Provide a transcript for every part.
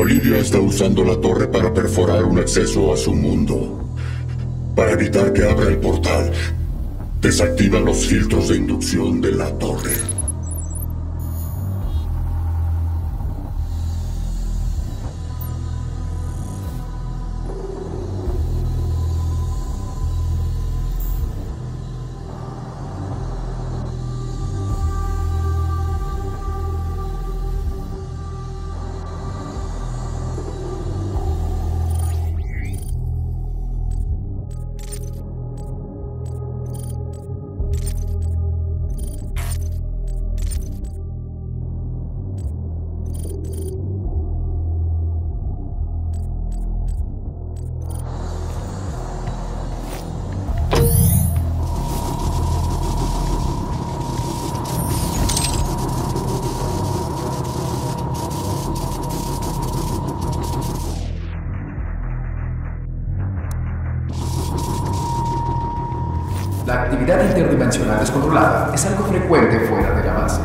Olivia está usando la torre para perforar un acceso a su mundo. Para evitar que abra el portal, desactiva los filtros de inducción de la torre. La actividad interdimensional descontrolada es algo frecuente fuera de la base,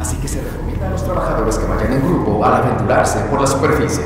así que se recomienda a los trabajadores que vayan en grupo al aventurarse por la superficie.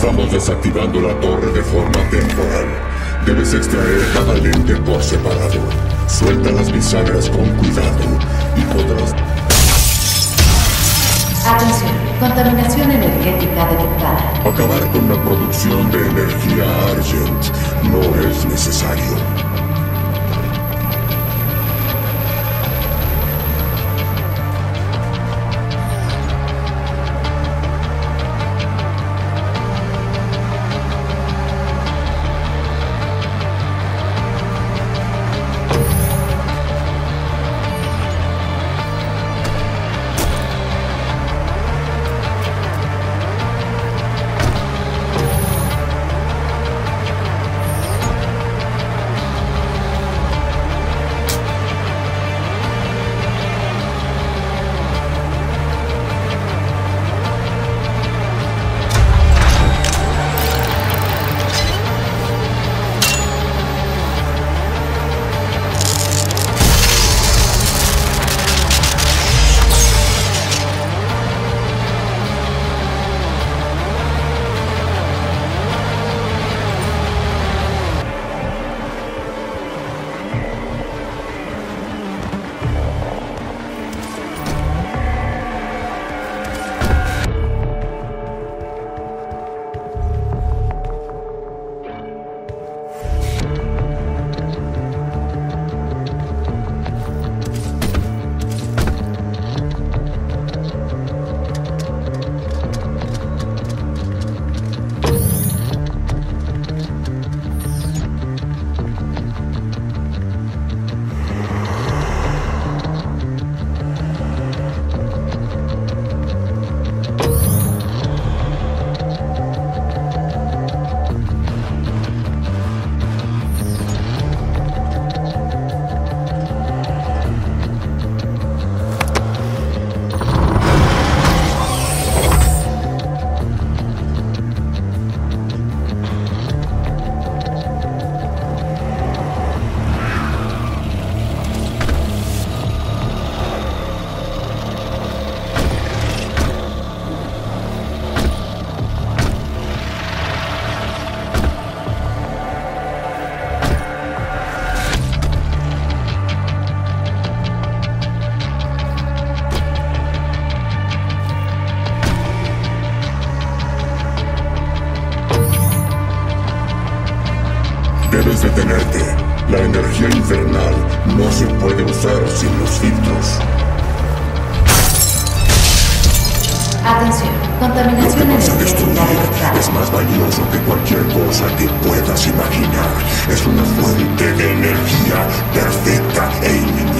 Estamos desactivando la torre de forma temporal. Debes extraer cada lente por separado. Suelta las bisagras con cuidado y podrás... Atención, contaminación energética detectada. Acabar con la producción de energía Argent no es necesario. Detenerte. La energía infernal no se puede usar sin los filtros. Atención, Lo que contaminación vas a destruir es más valioso que cualquier cosa que puedas imaginar. Es una fuente de energía perfecta e ilimitada.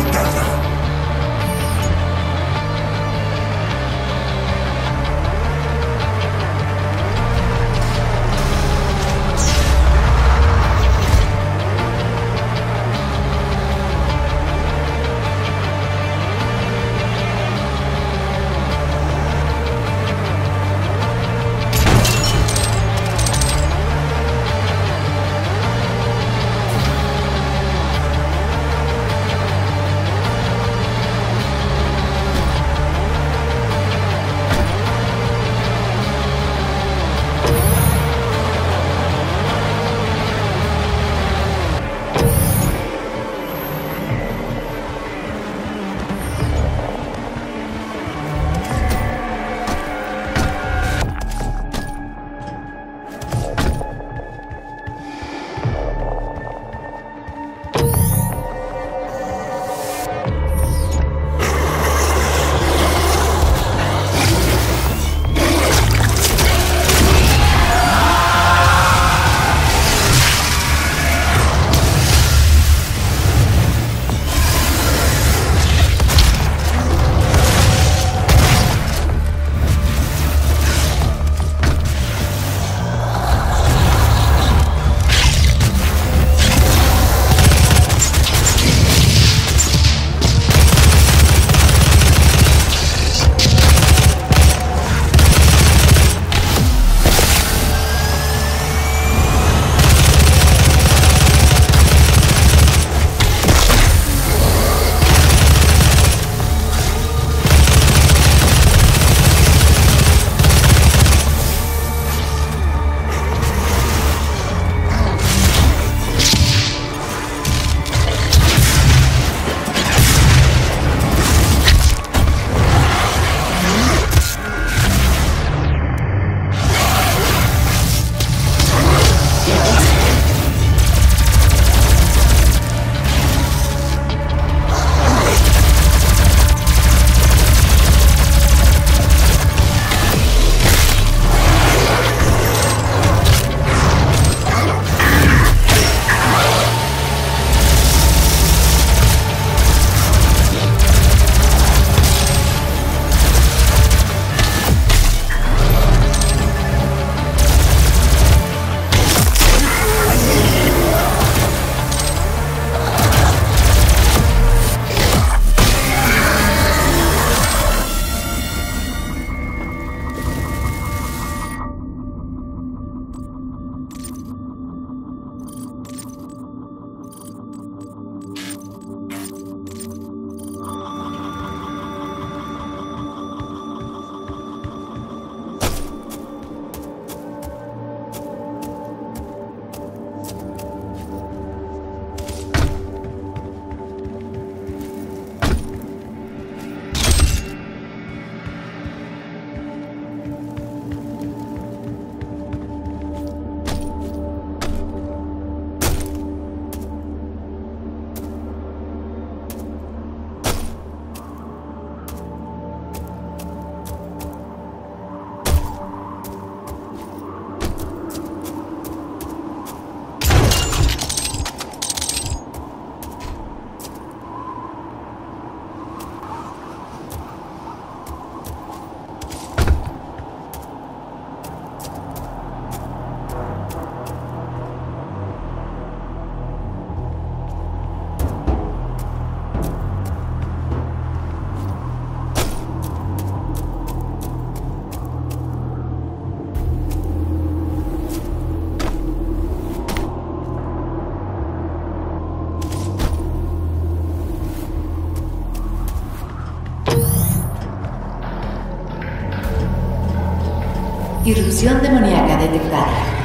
Irrupción demoníaca detectada.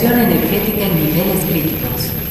Energética en niveles críticos.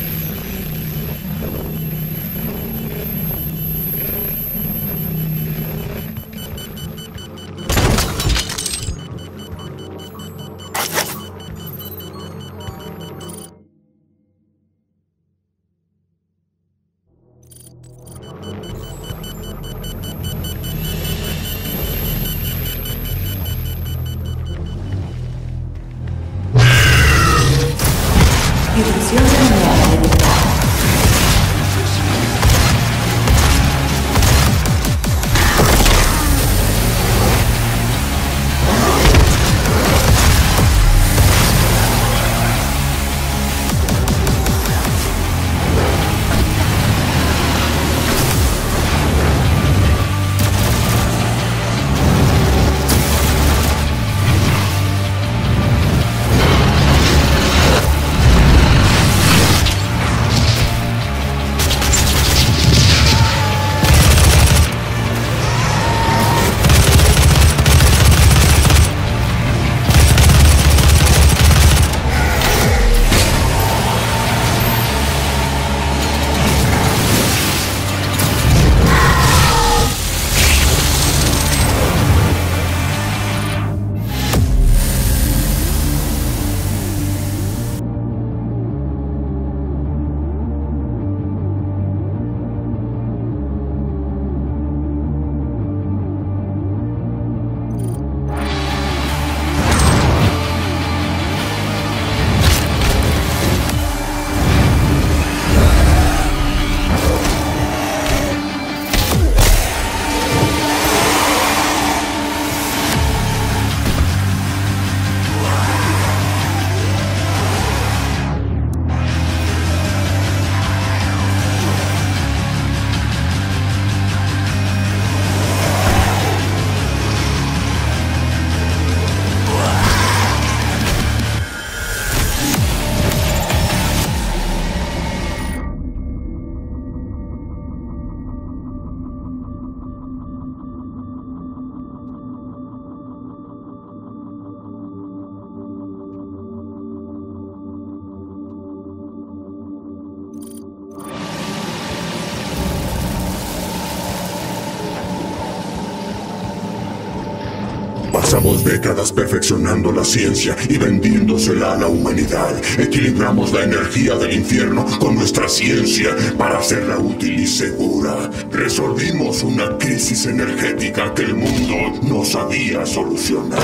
Pasamos décadas perfeccionando la ciencia y vendiéndosela a la humanidad. Equilibramos la energía del infierno con nuestra ciencia para hacerla útil y segura. Resolvimos una crisis energética que el mundo no sabía solucionar.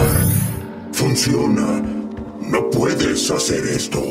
Funciona. No puedes hacer esto.